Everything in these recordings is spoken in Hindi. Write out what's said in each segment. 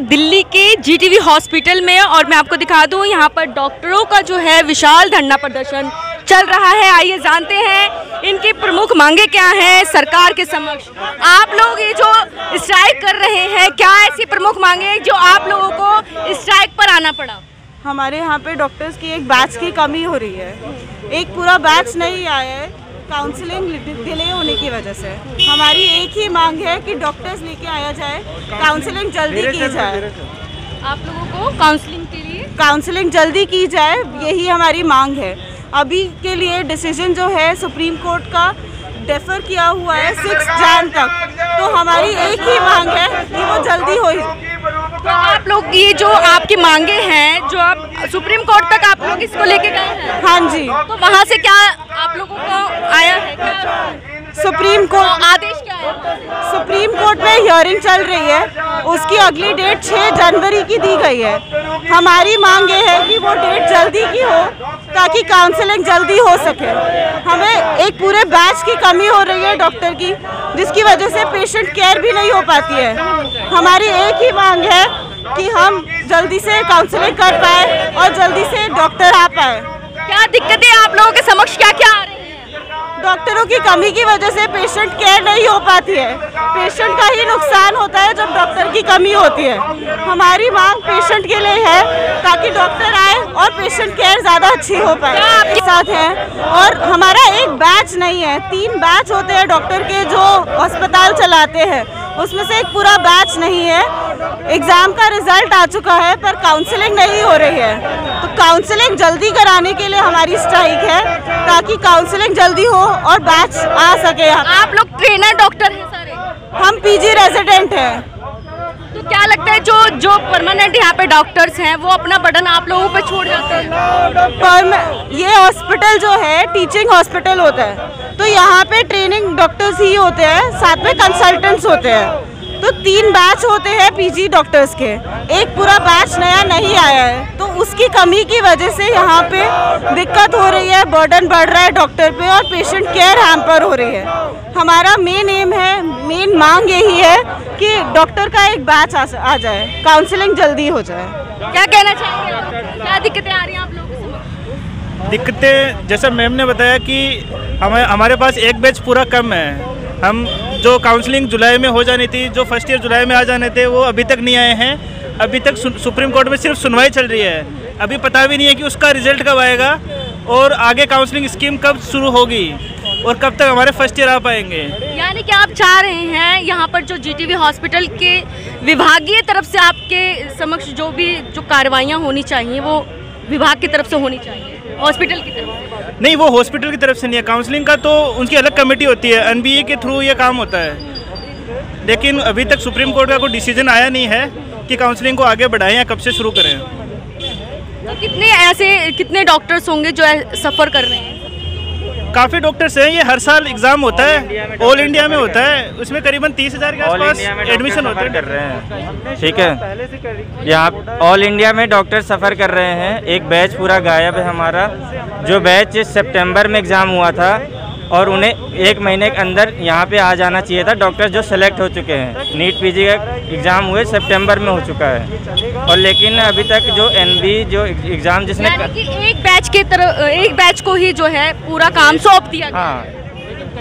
दिल्ली के जीटीवी हॉस्पिटल में और मैं आपको दिखा दूँ, यहाँ पर डॉक्टरों का जो है विशाल धरना प्रदर्शन चल रहा है। आइए जानते हैं, इनकी प्रमुख मांगे क्या हैं सरकार के समक्ष? आप लोग ये जो स्ट्राइक कर रहे हैं, क्या ऐसी प्रमुख मांगे जो आप लोगों को स्ट्राइक पर आना पड़ा? हमारे यहाँ पे डॉक्टर्स की एक बैच की कमी हो रही है। एक पूरा बैच नहीं आया है। काउंसलिंग डिले होने की वजह से। हमारी एक ही मांग है कि डॉक्टर्स लेके आया जाए काउंसलिंग जल्दी की जाए। आप लोगों को काउंसलिंग के लिए? काउंसलिंग जल्दी की जाए यही हमारी मांग है। अभी के लिए डिसीज़न जो है सुप्रीम कोर्ट का डेफर किया हुआ है सिक्स जैन तक। तो हमारी एक ही मांग है कि वो जल्दी हो तो आप लोग ये जो आपकी मांगे हैं जो आप सुप्रीम कोर्ट तक आप लोग इसको लेके गए हैं? हाँ जी। तो वहाँ से क्या आप लोगों को आया है? क्या सुप्रीम कोर्ट आदेश क्या है सुप्रीम कोर्ट में हियरिंग चल रही है। उसकी अगली डेट 6 जनवरी की दी गई है। हमारी मांग ये है कि वो डेट जल्दी की हो ताकि काउंसलिंग जल्दी हो सके। हमें एक पूरे बैच की कमी हो रही है डॉक्टर की जिसकी वजह से पेशेंट केयर भी नहीं हो पाती है। हमारी एक ही मांग है कि हम जल्दी से काउंसलिंग कर पाए और जल्दी से डॉक्टर आ पाए। क्या दिक्कतें आप लोगों के समक्ष क्या क्या आ रही हैं? डॉक्टरों की कमी की वजह से पेशेंट केयर नहीं हो पाती है। पेशेंट का ही नुकसान होता है जब डॉक्टर की कमी होती है। हमारी मांग पेशेंट के लिए है ताकि डॉक्टर आए और पेशेंट केयर ज़्यादा अच्छी हो पाए। आपके साथ है और हमारा एक बैच नहीं है तीन बैच होते हैं डॉक्टर के जो अस्पताल चलाते हैं। उसमें से एक पूरा बैच नहीं है। एग्ज़ाम का रिज़ल्ट आ चुका है पर काउंसलिंग नहीं हो रही है। तो काउंसलिंग जल्दी कराने के लिए हमारी स्ट्राइक है ताकि काउंसलिंग जल्दी हो और बैच आ सके आप लोग ट्रेनर डॉक्टर हैं सारे। हम पीजी रेजिडेंट हैं। क्या लगता है जो जो परमानेंट यहाँ पे डॉक्टर्स हैं, वो अपना बटन आप लोगों पे छोड़ जाते हैं? पर ये हॉस्पिटल जो है टीचिंग हॉस्पिटल होता है। तो यहाँ पे ट्रेनिंग डॉक्टर्स ही होते हैं, साथ में कंसल्टेंट्स होते हैं। तो तीन बैच होते हैं पीजी डॉक्टर्स के। एक पूरा बैच नया नहीं आया है। उसकी कमी की वजह से यहाँ पे दिक्कत हो रही है बर्डन बढ़ रहा है डॉक्टर पे और पेशेंट केयर हैम्पर हो रही है। हमारा मेन एम है मेन मांग यही है कि डॉक्टर का एक बैच आ, आ जाए काउंसलिंग जल्दी हो जाए। क्या कहना चाहेंगे क्या दिक्कतें आ रही हैं आप लोगों दिक्कतें जैसे मैम ने बताया कि हमें हमारे पास एक बैच पूरा कम है। हम जो काउंसलिंग जुलाई में हो जानी थी जो फ़र्स्ट ईयर जुलाई में आ जाने थे वो अभी तक नहीं आए हैं। अभी तक सुप्रीम कोर्ट में सिर्फ़ सुनवाई चल रही है। अभी पता भी नहीं है कि उसका रिज़ल्ट कब आएगा और आगे काउंसलिंग स्कीम कब शुरू होगी और कब तक हमारे फ़र्स्ट ईयर आ पाएँगे। यानी कि आप चाह रहे हैं यहाँ पर जो जीटीवी हॉस्पिटल के विभागीय तरफ़ से आपके समक्ष जो भी जो कार्रवाइयाँ होनी चाहिए वो विभाग की तरफ़ से होनी चाहिए हॉस्पिटल की तरफ़ नहीं वो हॉस्पिटल की तरफ़ से नहीं है। काउंसलिंग का तो उनकी अलग कमेटी होती है। एनबीए के थ्रू ये काम होता है। लेकिन अभी तक सुप्रीम कोर्ट का कोई डिसीज़न आया नहीं है। कि काउंसलिंग को आगे बढ़ाएँ या कब से शुरू करें? तो कितने ऐसे कितने डॉक्टर्स होंगे जो सफ़र कर रहे हैं? काफ़ी डॉक्टर्स हैं ये हर साल एग्ज़ाम होता है ऑल इंडिया में होता है उसमें करीबन तीस हज़ार के आसपास में एडमिशन डॉक्टर होते सफ़र कर रहे हैं। ठीक है। यहाँ ऑल इंडिया में डॉक्टर सफ़र कर रहे हैं। एक बैच पूरा गायब है हमारा। जो बैच सितंबर में एग्ज़ाम हुआ था और उन्हें एक महीने के अंदर यहाँ पे आ जाना चाहिए था। डॉक्टर जो सेलेक्ट हो चुके हैं। नीट पीजी का एग्ज़ाम हुए सितंबर में हो चुका है। और लेकिन अभी तक जो एनबी जो एग्ज़ाम जिसने यानी कि एक बैच के तरफ़ एक बैच को ही जो है पूरा काम सौंप दिया हाँ।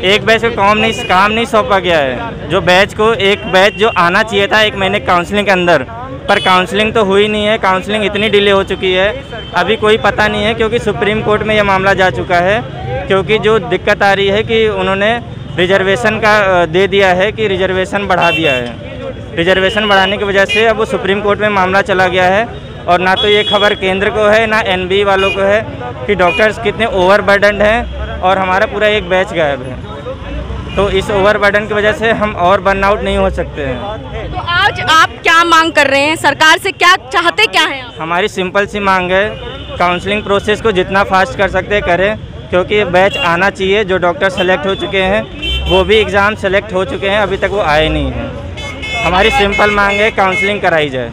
एक बैच को काम नहीं काम नहीं सौंपा गया है। जो बैच को एक बैच जो आना चाहिए था एक महीने काउंसलिंग के अंदर। पर काउंसलिंग तो हुई नहीं है। काउंसलिंग इतनी डिले हो चुकी है। अभी कोई पता नहीं है क्योंकि सुप्रीम कोर्ट में यह मामला जा चुका है। क्योंकि जो दिक्कत आ रही है कि उन्होंने रिजर्वेशन का दे दिया है कि रिजर्वेशन बढ़ा दिया है। रिजर्वेशन बढ़ाने की वजह से अब वो सुप्रीम कोर्ट में मामला चला गया है और ना तो ये खबर केंद्र को है ना एन वालों को है कि डॉक्टर्स कितने ओवर हैं और हमारा पूरा एक बैच गायब है। तो इस ओवर की वजह से हम और बर्नआउट नहीं हो सकते हैं। तो आज आप क्या मांग कर रहे हैं? सरकार से क्या चाहते क्या हैं हमारी सिंपल सी मांग है काउंसलिंग प्रोसेस को जितना फास्ट कर सकते हैं करें क्योंकि बैच आना चाहिए जो डॉक्टर सेलेक्ट हो चुके हैं वो भी एग्ज़ाम सेलेक्ट हो चुके हैं अभी तक वो आए नहीं हैं। हमारी सिंपल मांग है काउंसलिंग कराई जाए।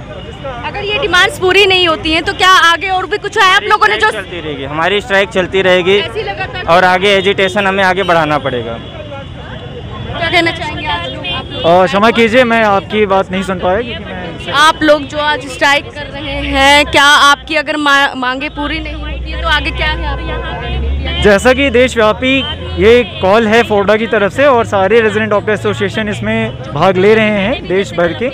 अगर ये डिमांड्स पूरी नहीं होती हैं तो क्या आगे और भी कुछ है आप लोगों ने जो चलती रहेगी हमारी स्ट्राइक चलती रहेगी और आगे एजिटेशन हमें आगे बढ़ाना पड़ेगा। क्या कहना चाहेंगे क्षमा कीजिए मैं आपकी बात नहीं सुन पाया आप लोग जो आज स्ट्राइक कर रहे हैं क्या आपकी अगर मांगे पूरी नहीं होती है तो आगे क्या है आप यहाँ जैसा कि देशव्यापी ये कॉल है फोर्डा की तरफ़ से और सारे रेजिडेंट डॉक्टर एसोसिएशन इसमें भाग ले रहे हैं देश भर के।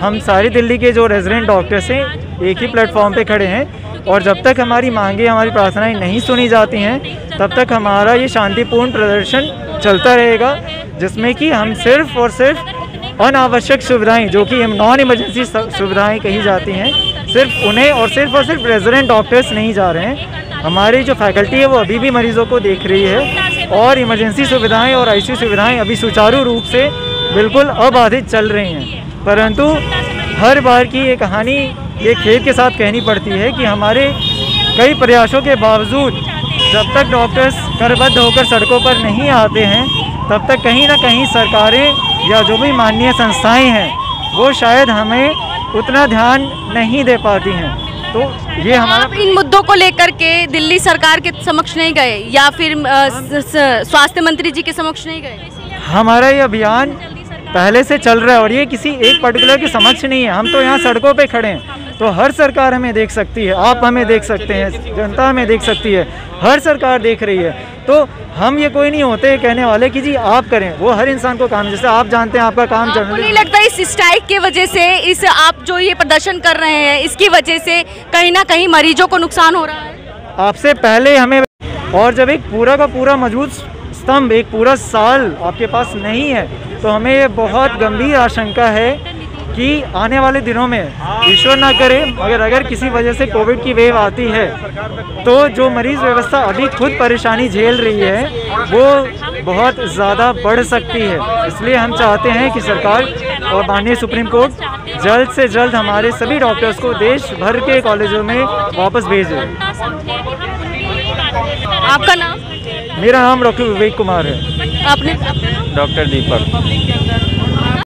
हम सारी दिल्ली के जो रेजिडेंट डॉक्टर्स हैं, एक ही प्लेटफॉर्म पे खड़े हैं और जब तक हमारी मांगे, हमारी प्रार्थनाएँ नहीं सुनी जाती हैं, तब तक हमारा ये शांतिपूर्ण प्रदर्शन चलता रहेगा, जिसमें कि हम सिर्फ़ और सिर्फ़ अनावश्यक सुविधाएँ, जो कि नॉन इमरजेंसी सुविधाएँ कही जाती हैं, सिर्फ़ उन्हें और सिर्फ़ और सिर्फ़ रेजिडेंट डॉक्टर्स नहीं जा रहे हैं। हमारी जो फैकल्टी है, वो अभी भी मरीजों को देख रही है। और इमरजेंसी सुविधाएँ और आईसीयू सुविधाएँ अभी सुचारू रूप से बिल्कुल अबाधित चल रही हैं। परंतु हर बार की ये कहानी, ये खेद के साथ कहनी पड़ती है कि हमारे कई प्रयासों के बावजूद जब तक डॉक्टर्स करबद्ध होकर सड़कों पर नहीं आते हैं, तब तक कहीं ना कहीं सरकारें या जो भी माननीय संस्थाएँ हैं, वो शायद हमें उतना ध्यान नहीं दे पाती हैं। तो ये हमारा आप इन मुद्दों को लेकर के दिल्ली सरकार के समक्ष नहीं गए या फिर स्वास्थ्य मंत्री जी के समक्ष नहीं गए? हमारा ये अभियान पहले से चल रहा है और ये किसी एक पर्टिकुलर के समक्ष नहीं है। हम तो यहाँ सड़कों पे खड़े हैं। तो हर सरकार हमें देख सकती है आप हमें देख सकते हैं जनता हमें देख सकती है हर सरकार देख रही है। तो हम ये कोई नहीं होते कहने वाले कि जी आप करें वो हर इंसान को काम जैसे आप जानते हैं आपका काम आपको नहीं लगता इस स्ट्राइक की वजह से इस आप जो ये प्रदर्शन कर रहे हैं इसकी वजह से कहीं ना कहीं मरीजों को नुकसान हो रहा है? आपसे पहले हमें और जब एक पूरा का पूरा मज़बूत स्तंभ एक पूरा साल आपके पास नहीं है तो हमें ये बहुत गंभीर आशंका है कि आने वाले दिनों में ईश्वर ना करे मगर अगर किसी वजह से कोविड की वेव आती है तो जो मरीज़ व्यवस्था अभी खुद परेशानी झेल रही है वो बहुत ज़्यादा बढ़ सकती है। इसलिए हम चाहते हैं कि सरकार और माननीय सुप्रीम कोर्ट जल्द से जल्द हमारे सभी डॉक्टर्स को देश भर के कॉलेजों में वापस भेजे। आपका नाम? मेरा नाम डॉक्टर विवेक कुमार है। आपने डॉक्टर दीपक।